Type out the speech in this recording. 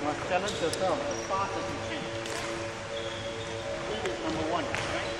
Challenge yourself as fast as you can. This number one, right?